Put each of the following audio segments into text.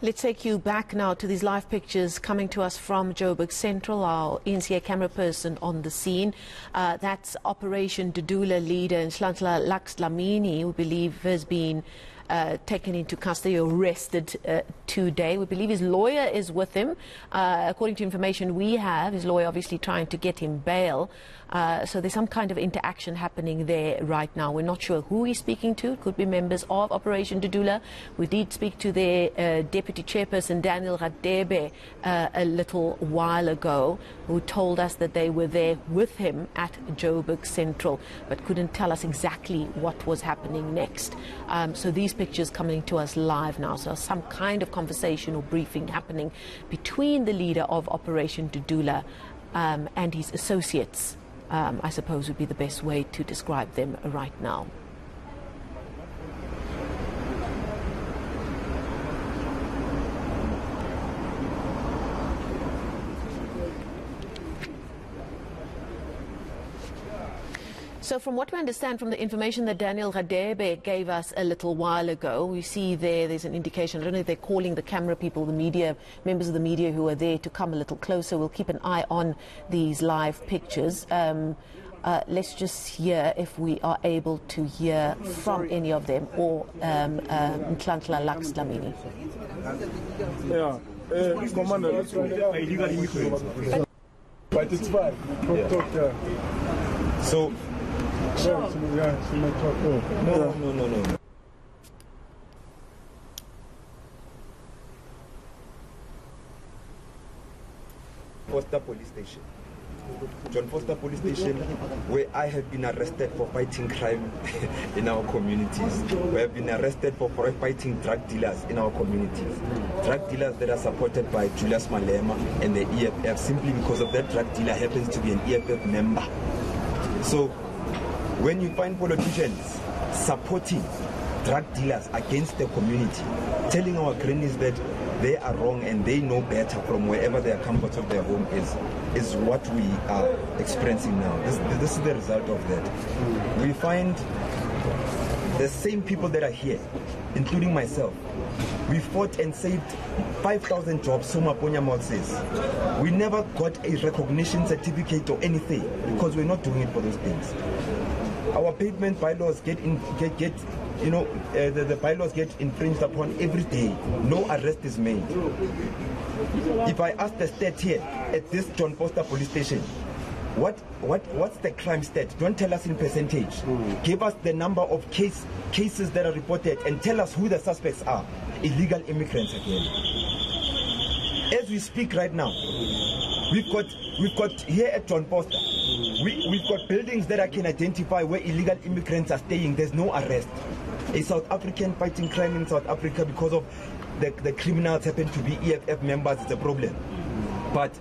Let's take you back now to these live pictures coming to us from Joburg Central, our eNCA camera person on the scene. Uh, that's Operation Dudula leader Nhlanhla Lux Dlamini, we believe has been uh, taken into custody, or arrested uh, today. We believe his lawyer is with him. Uh, according to information we have, his lawyer obviously trying to get him bail. Uh, so there's some kind of interaction happening there right now. We're not sure who he's speaking to. It could be members of Operation Dudula. We did speak to their uh, deputy chairperson, Daniel Radebe, uh, a little while ago, who told us that they were there with him at Joburg Central, but couldn't tell us exactly what was happening next. Um, so these pictures coming to us live now. So some kind of conversation or briefing happening between the leader of Operation Dudula um, and his associates, um, I suppose would be the best way to describe them right now. So from what we understand from the information that Daniel Radebe gave us a little while ago, we see there, there's an indication, I don't know if they're calling the camera people, the media, members of the media who are there to come a little closer. We'll keep an eye on these live pictures. Um, uh, let's just hear if we are able to hear from any of them or um, uh, Nhlanhla Lux Dlamini. Yeah, uh, Commander, let's go. Illegal immigrants. But it's fine. Talk, talk, yeah. So, No, no, no, no. Vorster Police Station. John Vorster Police Station, where I have been arrested for fighting crime in our communities. We have been arrested for fighting drug dealers in our communities. Drug dealers that are supported by Julius Malema and the EFF simply because of that drug dealer happens to be an EFF member. So when you find politicians supporting drug dealers against the community, telling our grannies that they are wrong and they know better from wherever their comfort of their home is, is what we are experiencing now. This, this is the result of that. We find the same people that are here, including myself, we fought and saved 5,000 jobs, so Maponya Mall says. We never got a recognition certificate or anything because we're not doing it for those things. Our pavement bylaws get in, get, get you know, uh, the, the bylaws get infringed upon every day. No arrest is made. If I ask the state here at this John Vorster police station, what what what's the crime stat? Don't tell us in percentage. Mm. Give us the number of case cases that are reported and tell us who the suspects are. Illegal immigrants again. As we speak right now, we've got we've got here at John Vorster, we, we've got buildings that I can identify where illegal immigrants are staying. There's no arrest. A South African fighting crime in South Africa because of the, the criminals happen to be EFF members is a problem. But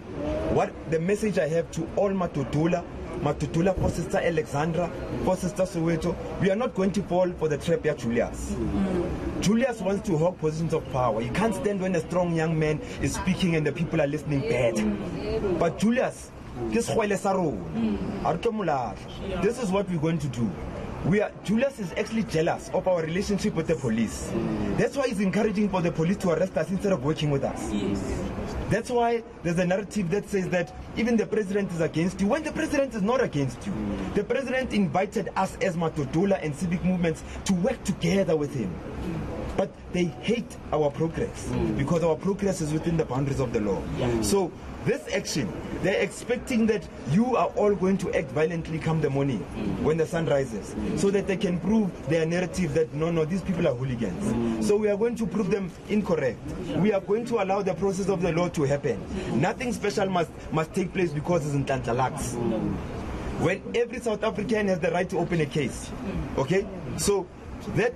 what the message I have to all Matutula, Matutula for Sister Alexandra, for Sister Soweto, we are not going to fall for the trap of Julius. Mm. Julius wants to hog positions of power. He can't stand when a strong young man is speaking and the people are listening bad. But Julius, this is what we're going to do. We are, Julius is actually jealous of our relationship with the police. That's why he's encouraging for the police to arrest us instead of working with us. That's why there's a narrative that says that even the president is against you when the president is not against you. Mm. The president invited us as Matodola and civic movements to work together with him. But they hate our progress mm. because our progress is within the boundaries of the law. Mm. So this action, they're expecting that you are all going to act violently come the morning when the sun rises so that they can prove their narrative that no, no, these people are hooligans. So we are going to prove them incorrect. We are going to allow the process of the law to happen. Nothing special must, must take place because it's in Tantalax. When every South African has the right to open a case. Okay? So that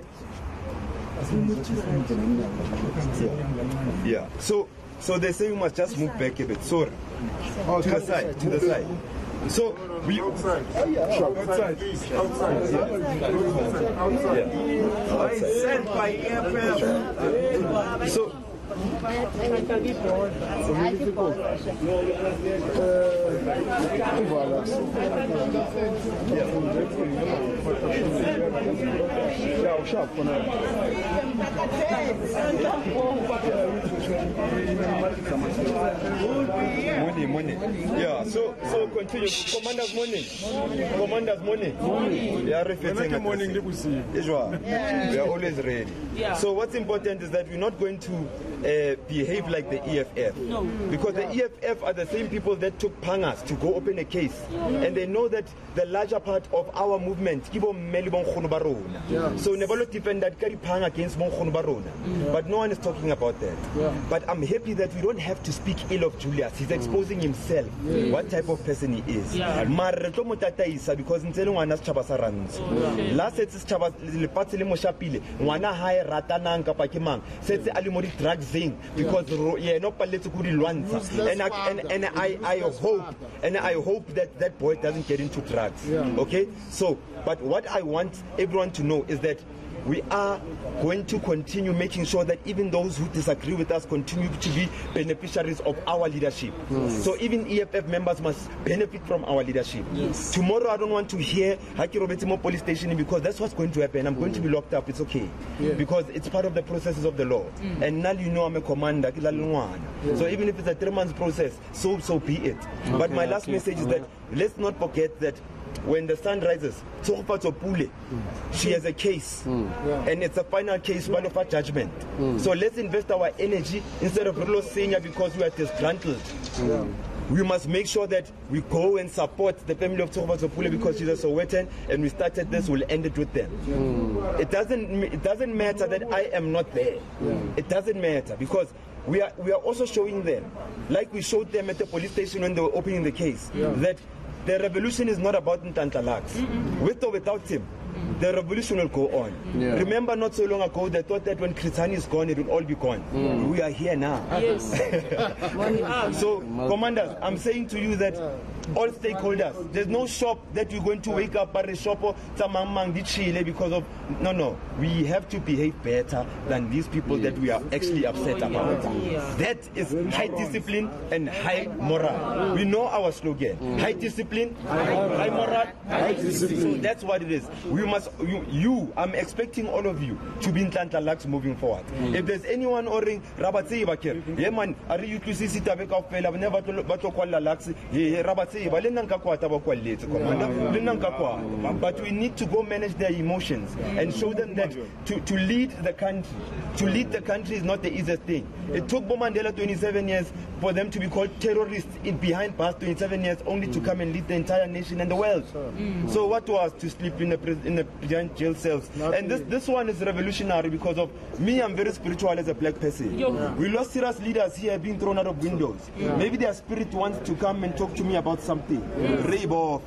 yeah. yeah. So so they say you must just move back a bit. Sorry. Oh, to the side. To the side. So we outside. Outside. Outside. Outside. Outside. Yeah. Outside. Sent by aircraft. So Yeah, sharp for. Money, money. Yeah, so so continue. Commander's morning. Commander's morning. Yeah, reflecting Good at morning, the Libusi. Israel. We are always ready. So what's important is that we're not going to uh, behave like the EFF. No. Because the EFF are the same people that took Pangas to go open a case. And they know that the larger part of our movement, kibo mmeli bo ba rona. so never lo defend that carry Pang against bo ba rona. But no one is talking about that. But I'm happy that we don't have to speak ill of Julius. He's exposing himself, what type of person he is. Mara re tlo mo tataisa because ntse le ngwana setšhaba sa rantsho la setse setšhaba lefatshe le mo shapile ngwana ha e ratanang kapa ke mang setse a le mo di-drugseng because ro- yena o paletse ko di lwantsha. And, I- and, and I, I hope and I hope that that boy doesn't get into drugs. Okay? So but what I want everyone to know is that we are going to continue making sure that even those who disagree with us continue to be beneficiaries of our leadership. So even EFF members must benefit from our leadership. Tomorrow I don't want to hear Haki Robetimo police station because that's what's going to happen. I'm going to be mm. locked up. It's okay. Because it's part of the processes of the law. Mm. And now you know I'm a commander. le mm. ngwana. So even if it's a three months process, so so be it. But my last message is that let's not forget that when the sun rises, Tshegofatso Pule, she has a case, hmm. and it's a final case, one of our judgment. Hmm. So let's invest our energy instead of Rolo Senior because we are disgruntled. We must make sure that we go and support the family of Tshegofatso Pule because she's a Sowetan, and we started this, we'll end it with them. Hmm. It doesn't it doesn't matter that I am not there. It doesn't matter because we are we are also showing them, like we showed them at the police station when they were opening the case, that the revolution is not about Nhlanhla Lux. With or without him, the revolution will go on. Yeah. Remember, not so long ago, they thought that when Kritani is gone, it will all be gone. Mm. We are here now. Yes. So, commanders, I'm saying to you that all stakeholders, there's no shop that you're going to wake up at a shop or tamamang di chile because of no, no. We have to behave better than these people that we are actually upset about. That is high discipline and high moral. We know our slogan: high discipline, high moral, high discipline. So that's what it is. We must. You, you I'm expecting all of you to be in Nhlanhla Lux moving forward. Mm. If there's anyone ordering rabatseba kere, mm-hmm. yeah man, are you to see tabe kaofela ba ne ba tlo ba tlo kwalla Lux, rabatseba le nna nka kwata ba kwalletse commander. But we need to go manage their emotions and show them that to, to lead the country, to lead the country is not the easiest thing. It took Bo Mandela 27 years for them to be called terrorists in behind bars 27 years only to mm. come and lead the entire nation and the world. So what was to sleep in the pres- in the behind jail cells? And this this one is revolutionary because of me. I'm very spiritual as a black person. We lost serious leaders here being thrown out of windows. Maybe their spirit wants to come and talk to me about something. Rave off.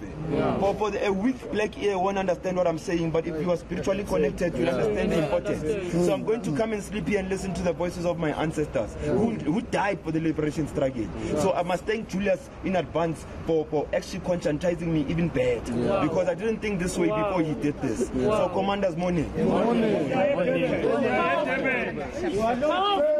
For, for the, a weak black ear won't understand what I'm saying, but if you are spiritually connected, you'll understand the importance. So I'm going to come and sleep here and listen to the voices of my ancestors who, who died for the liberation struggle. So I must thank Julius in advance for, for actually conscientizing me even better because I didn't think this way before he did this. So commanders morning. Tula, tula,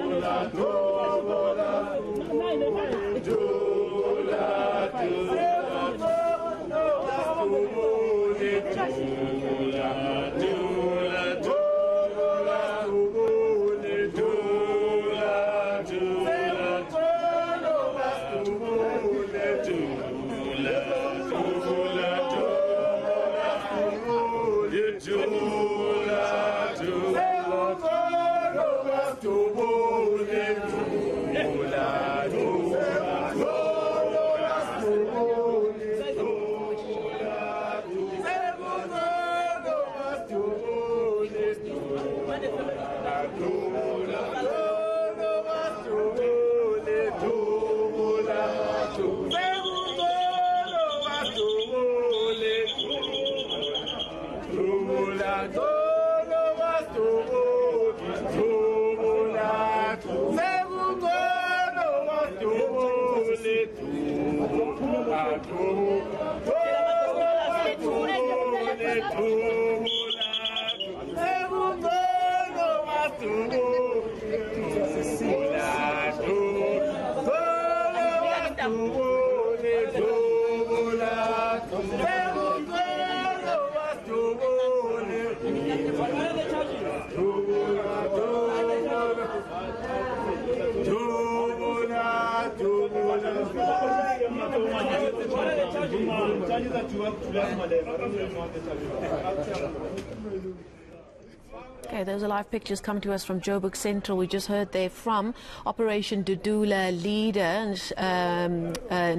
tula, Go! Biraz mı aleyhine? Biraz mı aleyhine? Okay, those are live pictures coming to us from Joburg Central. We just heard there from Operation Dudula leader um, uh,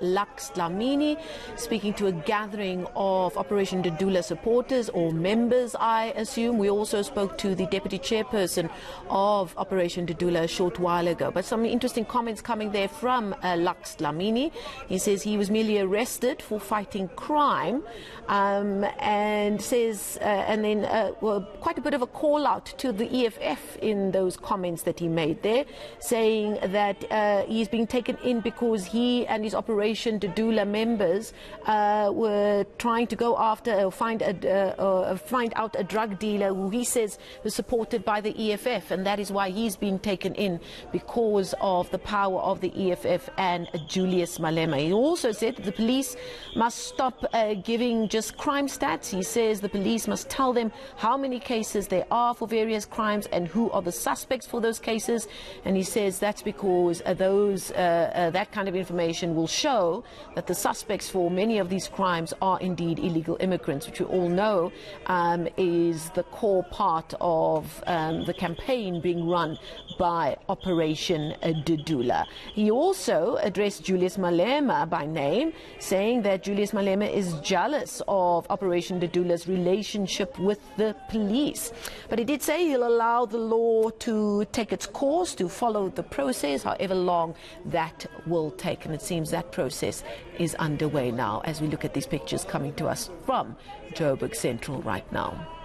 Lux Dlamini speaking to a gathering of Operation Dudula supporters or members, I assume. We also spoke to the deputy chairperson of Operation Dudula a short while ago. But some interesting comments coming there from uh, Lux Dlamini. He says he was merely arrested for fighting crime um, and says, uh, and then uh, well, quite a bit of a call out to the EFF in those comments that he made there, saying that uh, he's being taken in because he and his Operation Dudula members uh, were trying to go after or find, a, uh, find out a drug dealer who he says was supported by the EFF, and that is why he's been taken in because of the power of the EFF and Julius Malema. He also said that the police must stop uh, giving just crime stats. He says the police must tell them how many cases there are for various crimes and who are the suspects for those cases. And he says that's because uh, those uh, uh, that kind of information will show that the suspects for many of these crimes are indeed illegal immigrants, which we all know um, is the core part of um, the campaign being run by Operation Dudula. He also addressed Julius Malema by name, saying that Julius Malema is jealous of Operation Dudula's relationship with the police. But he did say he'll allow the law to take its course, to follow the process, however long that will take. And it seems that process is underway now as we look at these pictures coming to us from Joburg Central right now.